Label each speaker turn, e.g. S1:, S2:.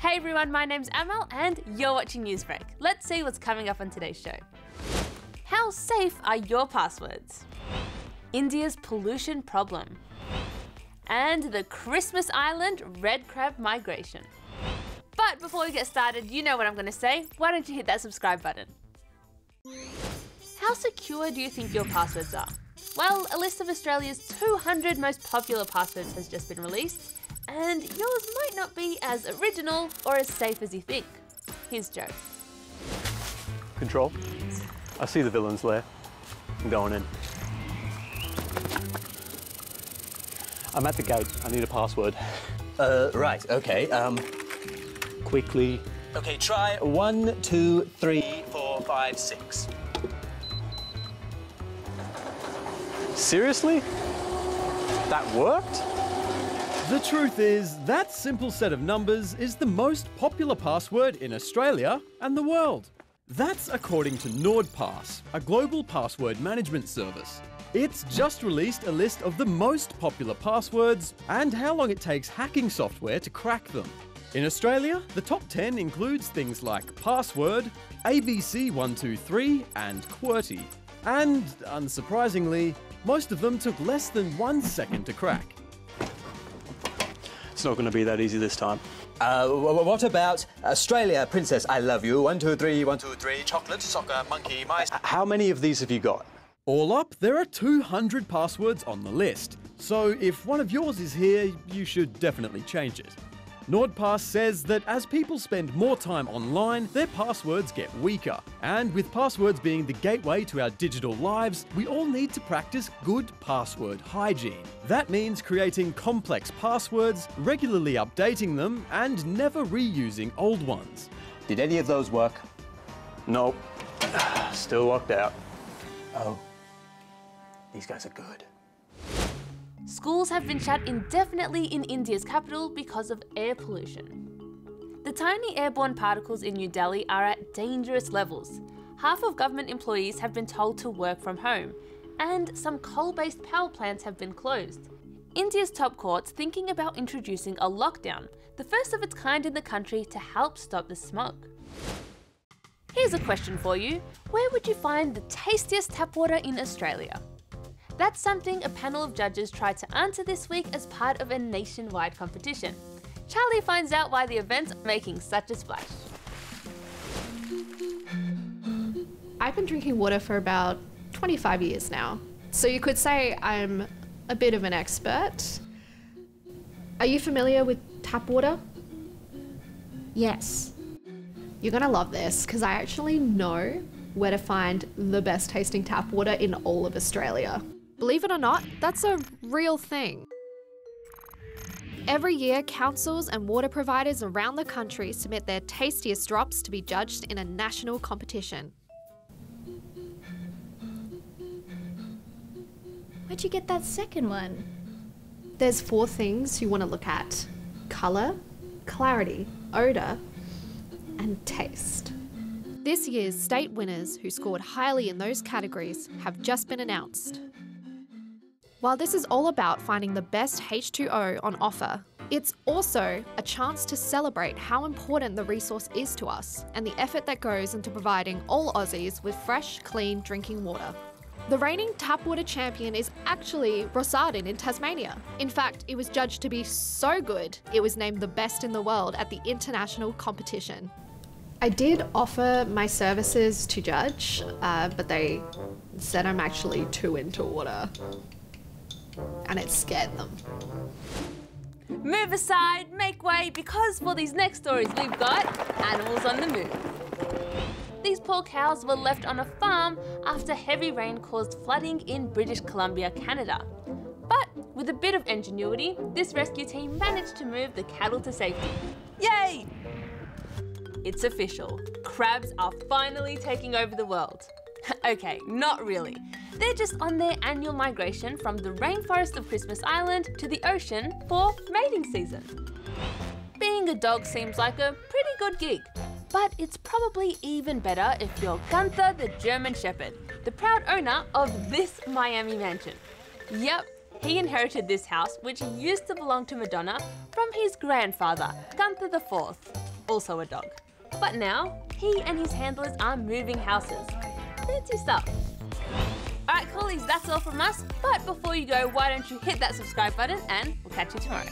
S1: Hey everyone, my name's Amal and you're watching Newsbreak. Let's see what's coming up on today's show. How safe are your passwords? India's pollution problem. And the Christmas Island red crab migration. But before we get started, you know what I'm going to say. Why don't you hit that subscribe button? How secure do you think your passwords are? Well, a list of Australia's 200 most popular passwords has just been released, and yours might not be as original or as safe as you think. Here's Joe.
S2: Control. I see the villain's lair. I'm going in. I'm at the gate. I need a password.
S3: Uh, right, okay. Um,
S2: Quickly.
S3: okay, try one, two, three, four, five, six.
S2: Seriously? That worked?
S4: The truth is, that simple set of numbers is the most popular password in Australia and the world. That's according to NordPass, a global password management service. It's just released a list of the most popular passwords and how long it takes hacking software to crack them. In Australia, the top 10 includes things like Password, ABC123, and QWERTY. And, unsurprisingly, most of them took less than one second to crack.
S2: It's not going to be that easy this time.
S3: Uh, wh- wh- what about Australia, Princess, I love you, one, two, three, one, two, three, chocolate, soccer, monkey, mice.
S2: How many of these have you got?
S4: All up, there are 200 passwords on the list. So if one of yours is here, you should definitely change it. NordPass says that as people spend more time online, their passwords get weaker. And with passwords being the gateway to our digital lives, we all need to practice good password hygiene. That means creating complex passwords, regularly updating them, and never reusing old ones.
S3: Did any of those work?
S2: Nope. Still locked out.
S3: Oh. These guys are good.
S1: Schools have been shut indefinitely in India's capital because of air pollution. The tiny airborne particles in New Delhi are at dangerous levels. Half of government employees have been told to work from home, and some coal based power plants have been closed. India's top court's thinking about introducing a lockdown, the first of its kind in the country to help stop the smog. Here's a question for you Where would you find the tastiest tap water in Australia? That's something a panel of judges tried to answer this week as part of a nationwide competition. Charlie finds out why the event's making such a splash.
S5: I've been drinking water for about 25 years now. So you could say I'm a bit of an expert. Are you familiar with tap water?
S6: Yes.
S5: You're gonna love this because I actually know where to find the best tasting tap water in all of Australia. Believe it or not, that's a real thing. Every year, councils and water providers around the country submit their tastiest drops to be judged in a national competition.
S6: Where'd you get that second one?
S5: There's four things you want to look at colour, clarity, odour, and taste. This year's state winners, who scored highly in those categories, have just been announced. While this is all about finding the best H2O on offer, it's also a chance to celebrate how important the resource is to us and the effort that goes into providing all Aussies with fresh, clean drinking water. The reigning tap water champion is actually Rossarden in Tasmania. In fact, it was judged to be so good, it was named the best in the world at the international competition. I did offer my services to judge, uh, but they said I'm actually too into water. And it scared them.
S1: Move aside, make way, because for these next stories we've got animals on the move. These poor cows were left on a farm after heavy rain caused flooding in British Columbia, Canada. But with a bit of ingenuity, this rescue team managed to move the cattle to safety. Yay! It's official. Crabs are finally taking over the world. okay, not really. They're just on their annual migration from the rainforest of Christmas Island to the ocean for mating season. Being a dog seems like a pretty good gig, but it's probably even better if you're Gunther the German Shepherd, the proud owner of this Miami mansion. Yep, He inherited this house, which used to belong to Madonna, from his grandfather, Gunther IV, also a dog. But now, he and his handlers are moving houses. Fancy stuff that's all from us. But before you go, why don't you hit that subscribe button and we'll catch you tomorrow.